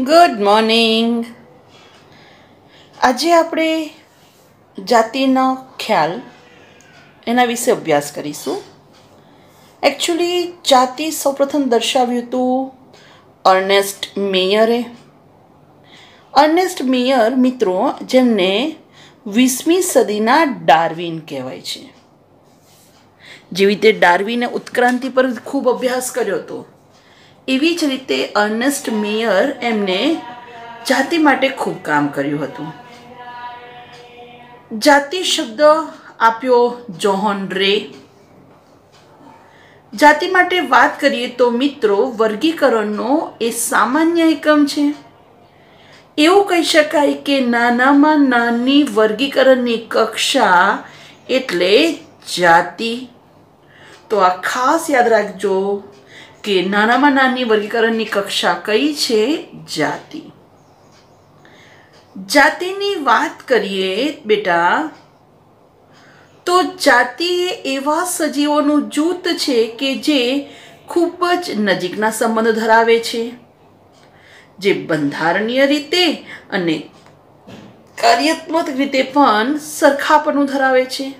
Good morning આજે આપણે જાતિનો ખ્યાલ એના વિશે અભ્યાસ કરીશું. એકચ્યુઅલી જાતિ સૌપ્રથમ દર્શાવ્યું હતું અર્નેસ્ટ મેયરે અર્નેસ્ટ મેયર મિત્રો, જેમને વીસમી સદીના ડાર્વિન કહેવાય છે. જેવી રીતે ડાર્વિને ઉત્ક્રાંતિ પર ખૂબ અભ્યાસ કર્યો હતો. એવી જ રીતે અર્નેસ્ટ મેયર એમને જાતિ માટે ખૂબ કામ કર્યું હતું. જાતિ શબ્દ આપ્યો જોહોન રે. જાતિ માટે વાત કરીએ તો મિત્રો વર્ગીકરણનો એ સામાન્ય એકમ છે. એવું કહી શકાય કે નાનામાં નાની વર્ગીકરણની કક્ષા એટલે જાતિ. તો આ ખાસ યાદ રાખજો. કે નાનામાં નાની વર્ગીકરણની કક્ષા કઈ છે? જાતિ. જાતિની વાત કરીએ બેટા, તો જાતિ એ એવા સજીવોનું જૂથ છે કે જે ખૂબ જ નજીકના સંબંધ ધરાવે છે, જે બંધારણીય રીતે અને કાર્યાત્મક રીતે પણ સરખાપણું ધરાવે છે.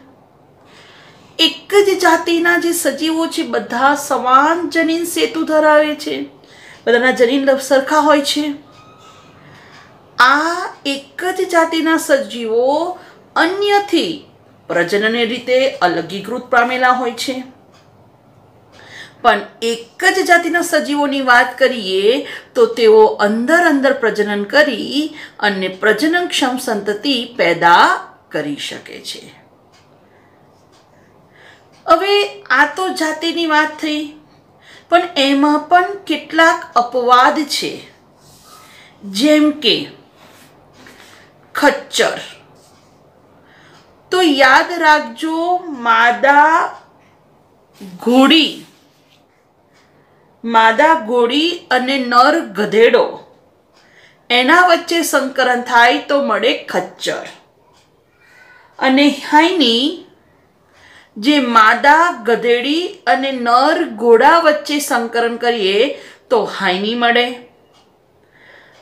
એક જ જાતિના જે સજીવો છે, બધા સમાન જનીન સેતુ ધરાવે છે. બધાના જનીન સરખા હોય છે. આ એક જ જાતિના સજીવો અન્યથી પ્રજનને રીતે અલગીકૃત પામેલા હોય છે. પણ એક જ જાતિના સજીવોની વાત કરીએ તો તેઓ અંદર અંદર પ્રજનન કરી અને પ્રજનનક્ષમ સંતતિ પેદા કરી શકે છે. હવે આ તો જાતિની વાત થઈ, પણ એમાં પણ કેટલાક અપવાદ છે. જેમ કે, ખચ્ચર. તો યાદ રાખજો, માદા ઘોડી. માદા ઘોડી અને નર ગધેડો. એના વચ્ચે સંકરણ થાય તો મળે ખચ્ચર. અને હાઈની જે માદા, ગધેડી અને નર ઘોડા વચ્ચે સંકરણ કરીએ તો હાઈની મળે.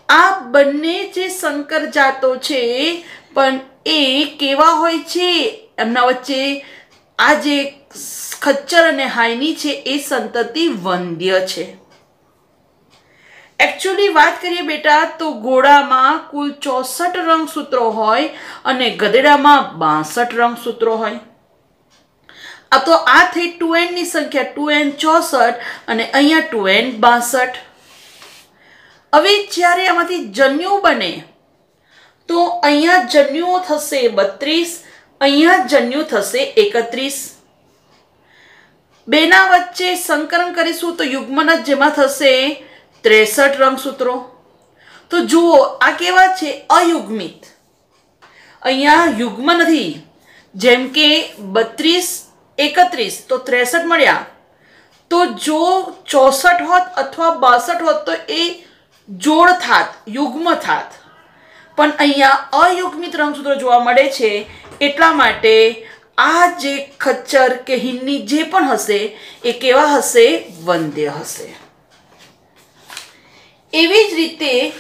આ બંને જે સંકર જાતો છે, પણ એ કેવા હોય છે? એમના વચ્ચે આ જે ખચ્ચર અને હાઈની છે, એ સંતતિ વંદ્ય છે. એકચ્યુઅલી વાત કરીએ બેટા, તો ઘોડામાં કુલ ચોસઠ રંગસૂત્રો હોય અને ગધેડામાં બાસઠ રંગસૂત્રો હોય. આ તો આ થઈ ટુ એનની સંખ્યા ટુ એન ચોસઠ અને અહીંયા ટુ એન બાસઠ. હવે જ્યારે આમાંથી જન્યુ બને, તો અહીંયા જન્યુઓ થશે બત્રીસ, અહીંયા જન્યુ થશે એકત્રીસ. બેના વચ્ચે સંકરણ કરીશું તો યુગ્મન જેમાં થશે ત્રેસઠ રંગસૂત્રો. તો જુઓ, આ કેવા છે? અયુગ્મિત. અહીંયા યુગ્મ નથી. જેમ કે બત્રીસ એકત્રીસ, તો ત્રેસઠ મળ્યા. તો જો ચોસઠ હોત અથવા બાસઠ હોત, તો એ જોડ થાત, યુગ્મ થાત. પણ અહીંયા અયુગ્મિત રંગસૂત્રો જોવા મળે છે, એટલા માટે આ જે ખચ્ચર કે હિન્ની જે પણ હશે, એ કેવા હશે? વંદ્ય હશે. એવી જ રીતે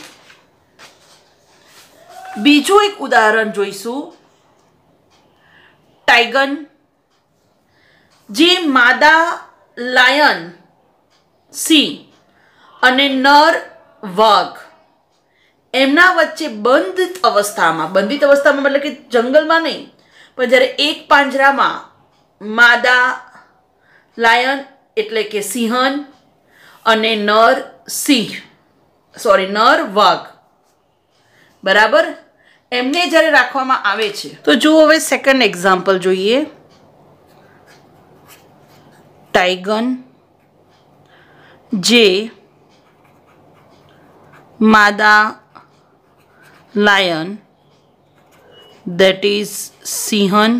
બીજું એક ઉદાહરણ જોઈશું. ટાઈગન જે માદા લાયન સિંહ અને નર વાઘ. એમના વચ્ચે બંધ અવસ્થામાં, બંધિત અવસ્થામાં મતલબ કે જંગલમાં નહીં, પણ જ્યારે એક પાંજરામાં માદા લાયન એટલે કે સિંહન અને નર સિંહ સોરી નર વાઘ. બરાબર? એમને જ્યારે રાખવામાં આવે છે. તો જુઓ હવે સેકન્ડ એક્ઝામ્પલ જોઈએ. ટાઈગન જે માદા લાયન દેટ ઇઝ સિંહન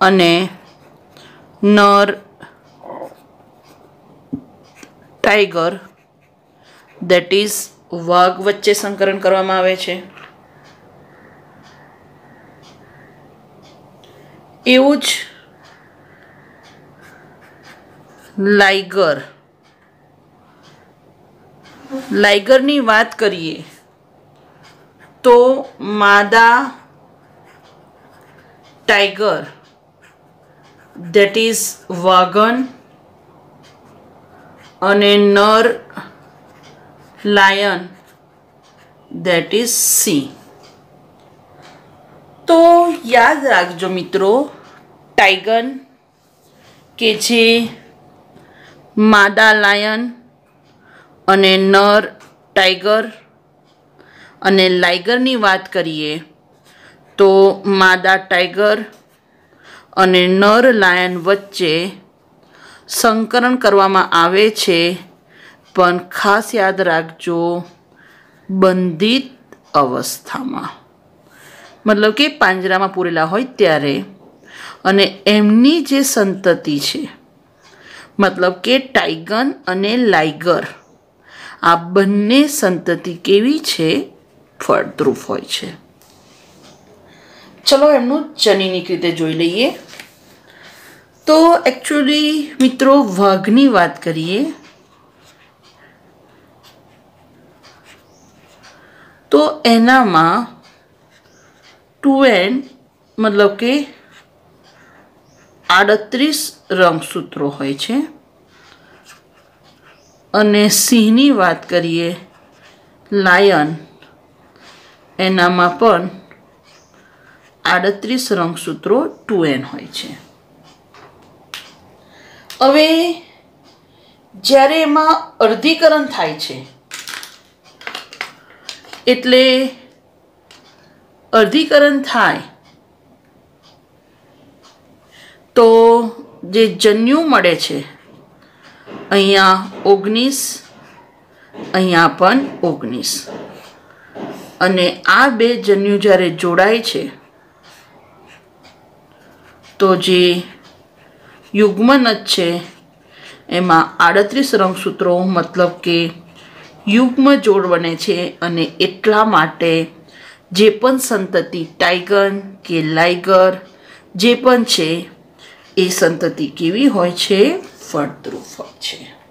અને નર ટાઈગર દેટ ઇઝ વાઘ વચ્ચે સંકરણ કરવામાં આવે છે. એવું જ લાઈગર. લાઇગરની વાત કરીએ તો માદા ટાઈગર. દેટ ઇઝ વાગન અને નર લાયન. દેટ ઇઝ સી તો યાદ રાખજો મિત્રો, ટાઈગન કે જે માદા લાયન અને નર ટાઈગર અને લાઇગરની વાત કરીએ તો માદા ટાઈગર અને નર લાયન વચ્ચે સંકરણ કરવામાં આવે છે, પણ ખાસ યાદ રાખજો, બંધિત અવસ્થામાં. મતલબ કે પાંજરામાં પૂરેલા હોય ત્યારે. અને એમની જે સંતતિ છે મતલબ કે ટાઈગન અને લાઇગર આ બંને સંતતિ કેવી છે? ફળદ્રુપ હોય છે. ચલો એમનું જનીનિક રીતે જોઈ લઈએ. તો એકચ્યુઅલી મિત્રો, વાઘની વાત કરીએ. તો એનામાં ટુ એન મતલબ કે આડત્રીસ રંગસૂત્રો હોય છે. અને સિંહની વાત કરીએ, લાયન. એનામાં પણ આડત્રીસ રંગસૂત્રો ટુ એન હોય છે. હવે, જ્યારે એમાં અર્ધીકરણ થાય છે, એટલે અર્ધીકરણ થાય તો જે જન્યુ મળે છે, અહીંયા ઓગણીસ, અહીંયા પણ ઓગણીસ. અને આ બે જન્યુ જ્યારે જોડાય છે, તો જે યુગ્મન જ છે, એમાં આડત્રીસ રંગસૂત્રો મતલબ કે યુગ્મ જોડ બને છે અને એટલા માટે જે પણ સંતતિ ટાઈગન કે લાઇગર જે પણ છે એ સંતતિ કેવી હોય છે? ફળદ્રુપ હોય છે.